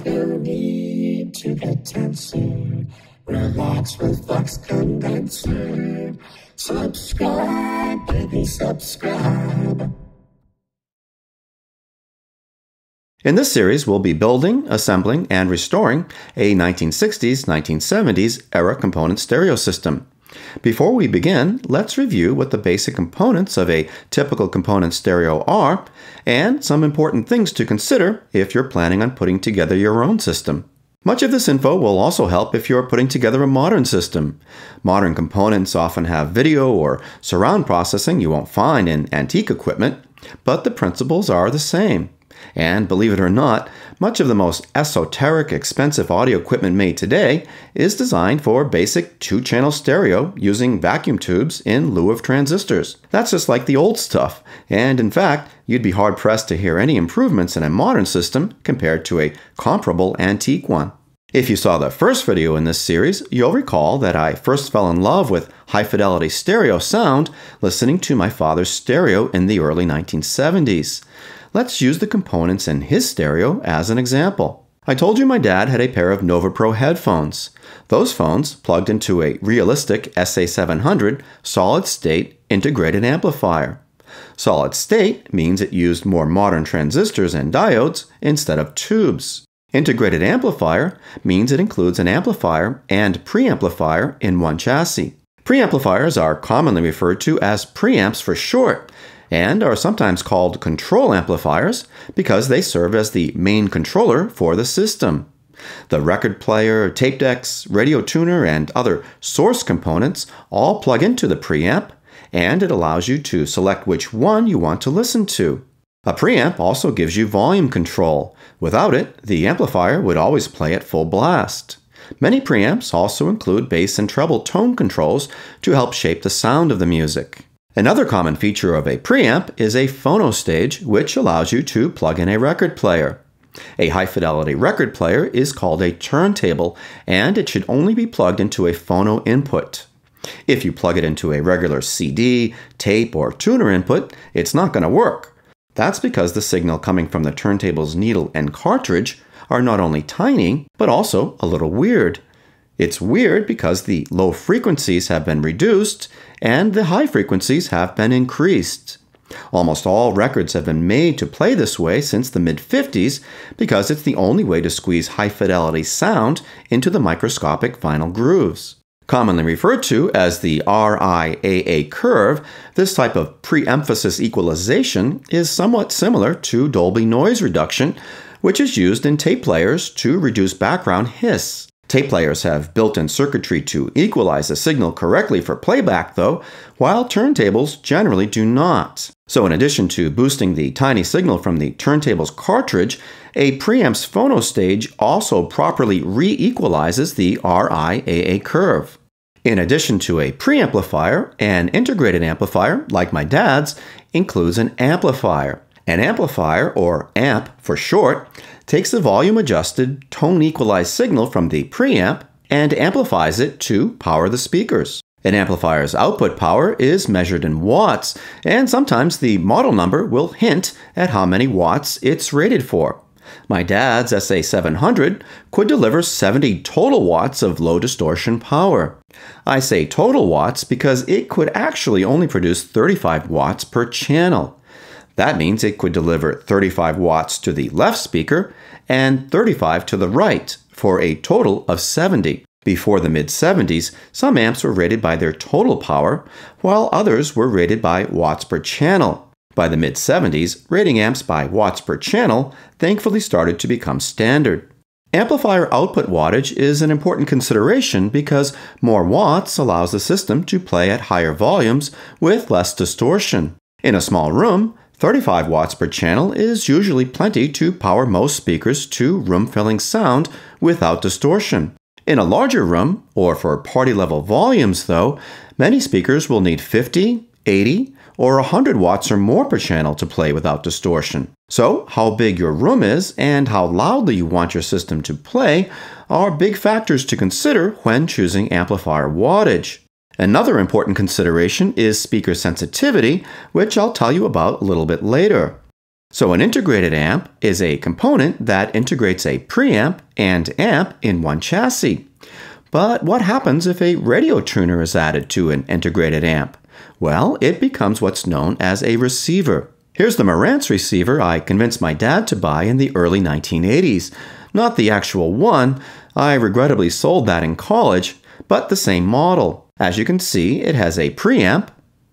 There's no need to get tenser. Relax with Flux Condenser. Subscribe, baby, subscribe. In this series, we'll be building, assembling, and restoring a 1960s 1970s era component stereo system. Before we begin, let's review what the basic components of a typical component stereo are and some important things to consider if you're planning on putting together your own system. Much of this info will also help if you're putting together a modern system. Modern components often have video or surround processing you won't find in antique equipment, but the principles are the same. And believe it or not, much of the most esoteric, expensive audio equipment made today is designed for basic two channel stereo using vacuum tubes in lieu of transistors. That's just like the old stuff, and in fact, you'd be hard pressed to hear any improvements in a modern system compared to a comparable antique one. If you saw the first video in this series, you'll recall that I first fell in love with high fidelity stereo sound listening to my father's stereo in the early 1970s. Let's use the components in his stereo as an example. I told you my dad had a pair of Nova Pro headphones. Those phones plugged into a realistic SA700 solid state integrated amplifier. Solid state means it used more modern transistors and diodes instead of tubes. Integrated amplifier means it includes an amplifier and preamplifier in one chassis. Preamplifiers are commonly referred to as preamps for short and are sometimes called control amplifiers because they serve as the main controller for the system. The record player, tape decks, radio tuner, and other source components all plug into the preamp, and it allows you to select which one you want to listen to. A preamp also gives you volume control. Without it, the amplifier would always play at full blast. Many preamps also include bass and treble tone controls to help shape the sound of the music. Another common feature of a preamp is a phono stage, which allows you to plug in a record player. A high fidelity record player is called a turntable, and it should only be plugged into a phono input. If you plug it into a regular CD, tape, or tuner input, it's not going to work. That's because the signal coming from the turntable's needle and cartridge are not only tiny, but also a little weird. It's weird because the low frequencies have been reduced and the high frequencies have been increased. Almost all records have been made to play this way since the mid 50s because it's the only way to squeeze high fidelity sound into the microscopic vinyl grooves. Commonly referred to as the RIAA curve, this type of pre-emphasis equalization is somewhat similar to Dolby noise reduction, which is used in tape players to reduce background hiss. Tape players have built-in circuitry to equalize the signal correctly for playback, though, while turntables generally do not. So in addition to boosting the tiny signal from the turntable's cartridge, a preamp's phono stage also properly re-equalizes the RIAA curve. In addition to a preamplifier, an integrated amplifier, like my dad's, includes an amplifier. An amplifier, or amp for short, takes the volume adjusted tone equalized signal from the preamp and amplifies it to power the speakers. An amplifier's output power is measured in watts, and sometimes the model number will hint at how many watts it's rated for. My dad's SA700 could deliver 70 total watts of low distortion power. I say total watts because it could actually only produce 35 watts per channel. That means it could deliver 35 watts to the left speaker and 35 to the right for a total of 70. Before the mid 70s, some amps were rated by their total power, while others were rated by watts per channel. By the mid 70s, rating amps by watts per channel thankfully started to become standard. Amplifier output wattage is an important consideration because more watts allows the system to play at higher volumes with less distortion. In a small room, 35 watts per channel is usually plenty to power most speakers to room filling sound without distortion. In a larger room, or for party level volumes though, many speakers will need 50, 80, or 100 watts or more per channel to play without distortion. So, how big your room is and how loudly you want your system to play are big factors to consider when choosing amplifier wattage. Another important consideration is speaker sensitivity, which I'll tell you about a little bit later. So, an integrated amp is a component that integrates a preamp and amp in one chassis. But what happens if a radio tuner is added to an integrated amp? Well, it becomes what's known as a receiver. Here's the Marantz receiver I convinced my dad to buy in the early 1980s. Not the actual one, I regrettably sold that in college, but the same model. As you can see, it has a preamp,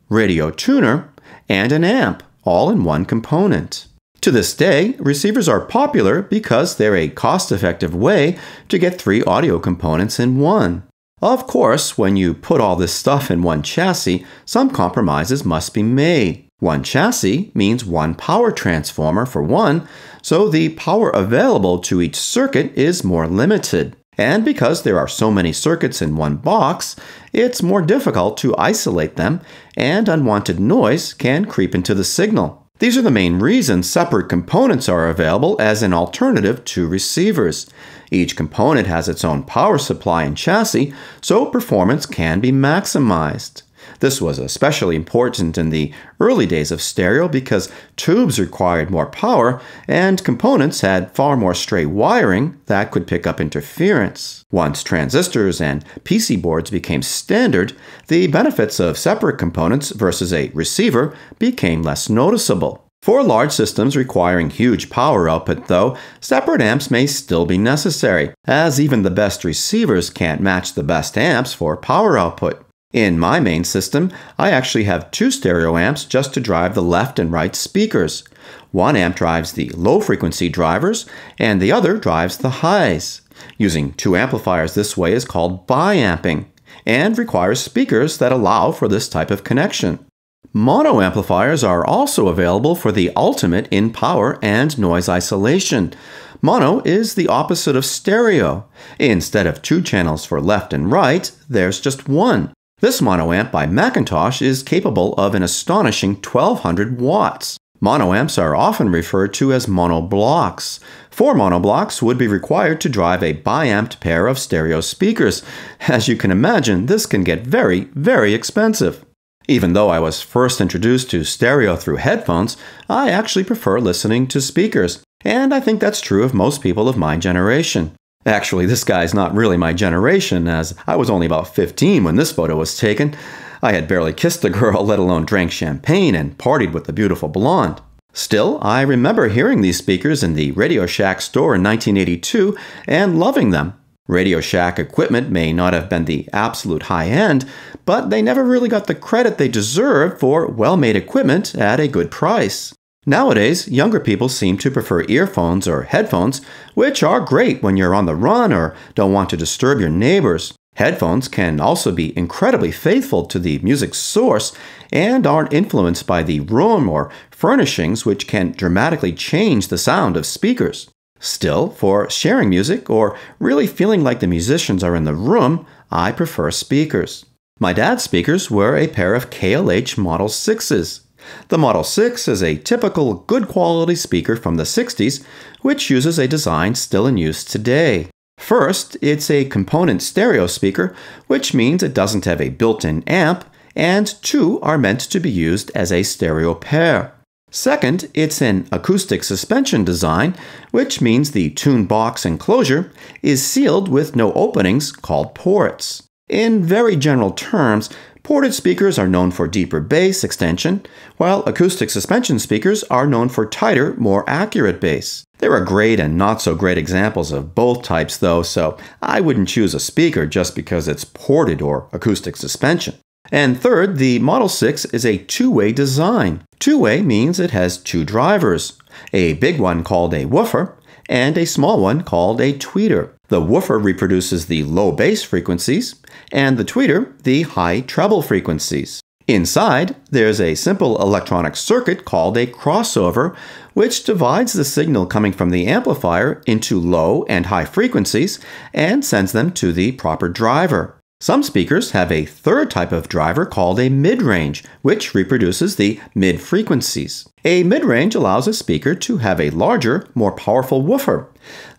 radio tuner, and an amp, all in one component. To this day, receivers are popular because they're a cost effective way to get three audio components in one. Of course, when you put all this stuff in one chassis, some compromises must be made. One chassis means one power transformer for one, so the power available to each circuit is more limited. And because there are so many circuits in one box, it's more difficult to isolate them, and unwanted noise can creep into the signal. These are the main reasons separate components are available as an alternative to receivers. Each component has its own power supply and chassis, so performance can be maximized. This was especially important in the early days of stereo because tubes required more power and components had far more stray wiring that could pick up interference. Once transistors and PC boards became standard, the benefits of separate components versus a receiver became less noticeable. For large systems requiring huge power output, though, separate amps may still be necessary, as even the best receivers can't match the best amps for power output. In my main system, I actually have two stereo amps just to drive the left and right speakers. One amp drives the low frequency drivers, and the other drives the highs. Using two amplifiers this way is called biamping and requires speakers that allow for this type of connection. Mono amplifiers are also available for the ultimate in power and noise isolation. Mono is the opposite of stereo. Instead of two channels for left and right, there's just one. This monoamp by McIntosh is capable of an astonishing 1200 watts. Monoamps are often referred to as monoblocks. Four monoblocks would be required to drive a biamped pair of stereo speakers. As you can imagine, this can get very, very expensive. Even though I was first introduced to stereo through headphones, I actually prefer listening to speakers, and I think that's true of most people of my generation. Actually, this guy's not really my generation, as I was only about 15 when this photo was taken. I had barely kissed a girl, let alone drank champagne and partied with the beautiful blonde. Still, I remember hearing these speakers in the Radio Shack store in 1982 and loving them. Radio Shack equipment may not have been the absolute high end, but they never really got the credit they deserved for well made equipment at a good price. Nowadays, younger people seem to prefer earphones or headphones, which are great when you're on the run or don't want to disturb your neighbors. Headphones can also be incredibly faithful to the music source and aren't influenced by the room or furnishings, which can dramatically change the sound of speakers. Still, for sharing music or really feeling like the musicians are in the room, I prefer speakers. My dad's speakers were a pair of KLH Model 6s. The Model 6 is a typical good quality speaker from the 60s, which uses a design still in use today. First, it's a component stereo speaker, which means it doesn't have a built in amp, and two are meant to be used as a stereo pair. Second, it's an acoustic suspension design, which means the tune box enclosure is sealed with no openings called ports. In very general terms, Ported speakers are known for deeper bass extension, while acoustic suspension speakers are known for tighter, more accurate bass. There are great and not so great examples of both types, though, so I wouldn't choose a speaker just because it's ported or acoustic suspension. And third, the Model 6 is a two way design. Two way means it has two drivers a big one called a woofer, and a small one called a tweeter. The woofer reproduces the low bass frequencies, and the tweeter the high treble frequencies. Inside, there's a simple electronic circuit called a crossover, which divides the signal coming from the amplifier into low and high frequencies and sends them to the proper driver. Some speakers have a third type of driver called a mid range, which reproduces the mid frequencies. A mid range allows a speaker to have a larger, more powerful woofer.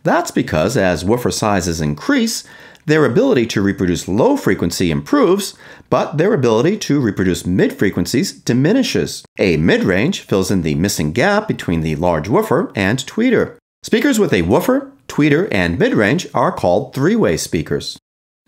That's because as woofer sizes increase, Their ability to reproduce low frequency improves, but their ability to reproduce mid frequencies diminishes. A mid range fills in the missing gap between the large woofer and tweeter. Speakers with a woofer, tweeter, and mid range are called three way speakers.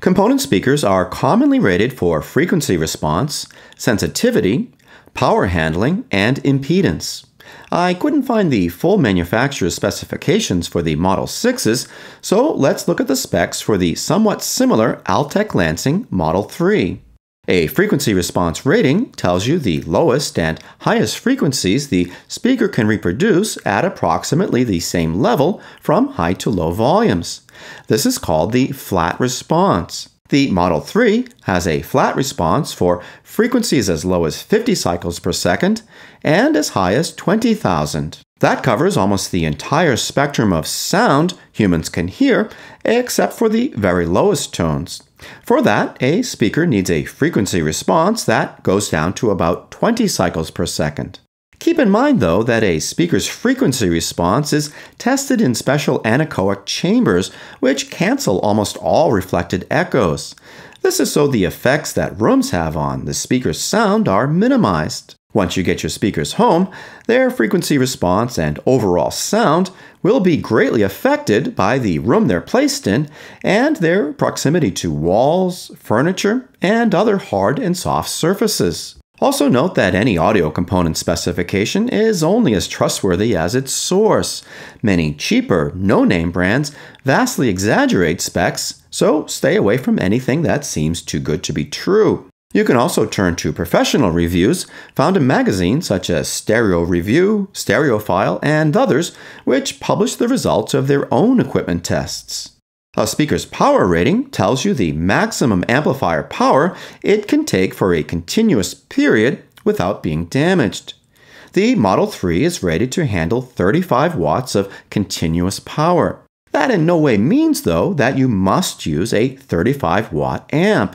Component speakers are commonly rated for frequency response, sensitivity, power handling, and impedance. I couldn't find the full manufacturer's specifications for the Model 6s, so let's look at the specs for the somewhat similar Altec Lansing Model 3. A frequency response rating tells you the lowest and highest frequencies the speaker can reproduce at approximately the same level from high to low volumes. This is called the flat response. The Model 3 has a flat response for frequencies as low as 50 cycles per second and as high as 20,000. That covers almost the entire spectrum of sound humans can hear, except for the very lowest tones. For that, a speaker needs a frequency response that goes down to about 20 cycles per second. Keep in mind, though, that a speaker's frequency response is tested in special anechoic chambers, which cancel almost all reflected echoes. This is so the effects that rooms have on the speaker's sound are minimized. Once you get your speakers home, their frequency response and overall sound will be greatly affected by the room they're placed in and their proximity to walls, furniture, and other hard and soft surfaces. Also note that any audio component specification is only as trustworthy as its source. Many cheaper, no-name brands vastly exaggerate specs, so stay away from anything that seems too good to be true. You can also turn to professional reviews found in magazines such as Stereo Review, Stereophile, and others, which publish the results of their own equipment tests. A speaker's power rating tells you the maximum amplifier power it can take for a continuous period without being damaged. The Model 3 is rated to handle 35 watts of continuous power. That in no way means, though, that you must use a 35 watt amp.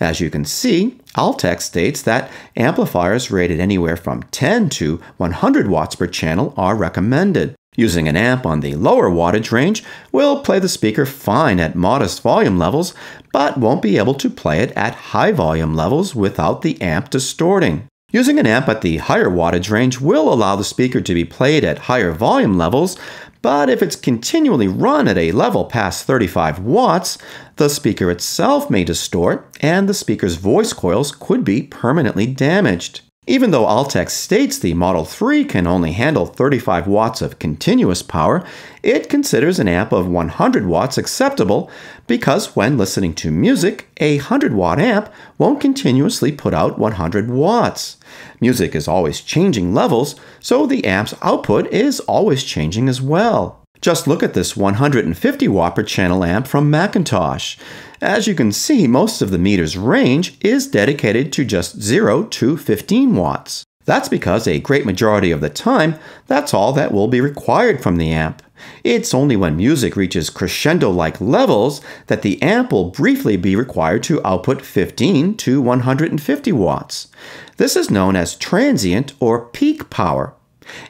As you can see, Altec states that amplifiers rated anywhere from 10 to 100 watts per channel are recommended. Using an amp on the lower wattage range will play the speaker fine at modest volume levels, but won't be able to play it at high volume levels without the amp distorting. Using an amp at the higher wattage range will allow the speaker to be played at higher volume levels, but if it's continually run at a level past 35 watts, the speaker itself may distort and the speaker's voice coils could be permanently damaged. Even though Altec states the Model 3 can only handle 35 watts of continuous power, it considers an amp of 100 watts acceptable because when listening to music, a 100 watt amp won't continuously put out 100 watts. Music is always changing levels, so the amp's output is always changing as well. Just look at this 150 watt per channel amp from McIntosh. As you can see, most of the meter's range is dedicated to just 0 to 15 watts. That's because a great majority of the time, that's all that will be required from the amp. It's only when music reaches crescendo like levels that the amp will briefly be required to output 15 to 150 watts. This is known as transient or peak power.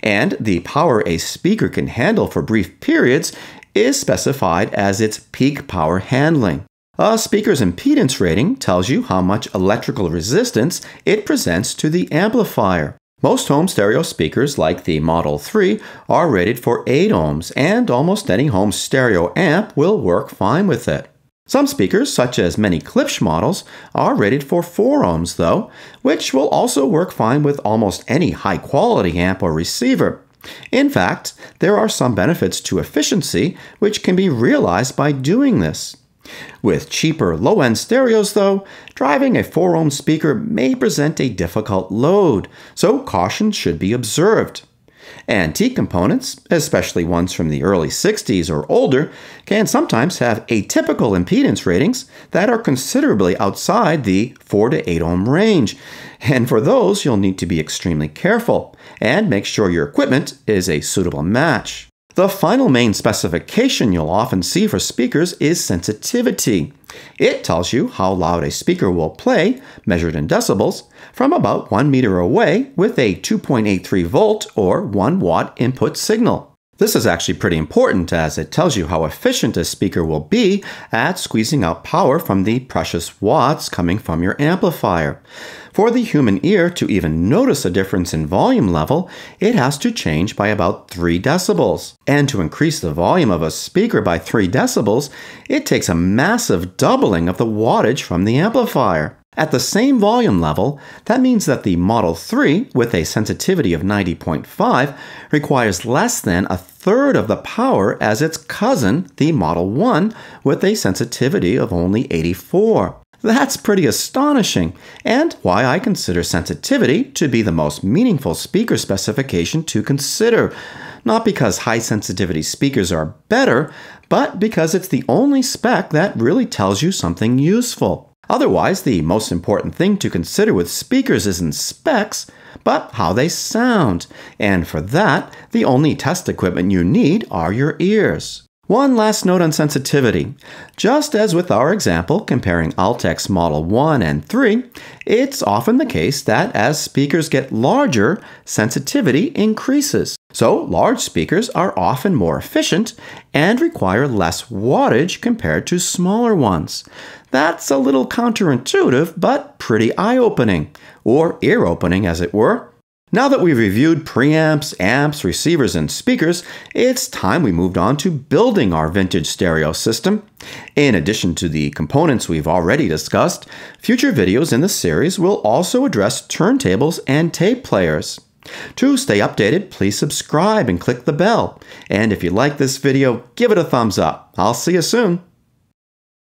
And the power a speaker can handle for brief periods is specified as its peak power handling. A speaker's impedance rating tells you how much electrical resistance it presents to the amplifier. Most home stereo speakers, like the Model 3, are rated for 8 ohms, and almost any home stereo amp will work fine with it. Some speakers, such as many Klipsch models, are rated for 4 ohms, though, which will also work fine with almost any high quality amp or receiver. In fact, there are some benefits to efficiency which can be realized by doing this. With cheaper low end stereos, though, driving a 4 ohm speaker may present a difficult load, so caution should be observed. Antique components, especially ones from the early 60s or older, can sometimes have atypical impedance ratings that are considerably outside the 4 to 8 ohm range. And for those, you'll need to be extremely careful and make sure your equipment is a suitable match. The final main specification you'll often see for speakers is sensitivity. It tells you how loud a speaker will play, measured in decibels, from about 1 meter away with a 2.83 volt or 1 watt input signal. This is actually pretty important as it tells you how efficient a speaker will be at squeezing out power from the precious watts coming from your amplifier. For the human ear to even notice a difference in volume level, it has to change by about 3 decibels. And to increase the volume of a speaker by 3 decibels, it takes a massive doubling of the wattage from the amplifier. At the same volume level, that means that the Model 3, with a sensitivity of 90.5, requires less than a third of the power as its cousin, the Model 1, with a sensitivity of only 84. That's pretty astonishing, and why I consider sensitivity to be the most meaningful speaker specification to consider. Not because high sensitivity speakers are better, but because it's the only spec that really tells you something useful. Otherwise, the most important thing to consider with speakers isn't specs, but how they sound. And for that, the only test equipment you need are your ears. One last note on sensitivity. Just as with our example comparing Altec Model 1 and 3, it's often the case that as speakers get larger, sensitivity increases. So, large speakers are often more efficient and require less wattage compared to smaller ones. That's a little counterintuitive, but pretty eye opening, or ear opening as it were. Now that we've reviewed preamps, amps, receivers, and speakers, it's time we moved on to building our vintage stereo system. In addition to the components we've already discussed, future videos in the series will also address turntables and tape players. To stay updated, please subscribe and click the bell. And if you like this video, give it a thumbs up. I'll see you soon.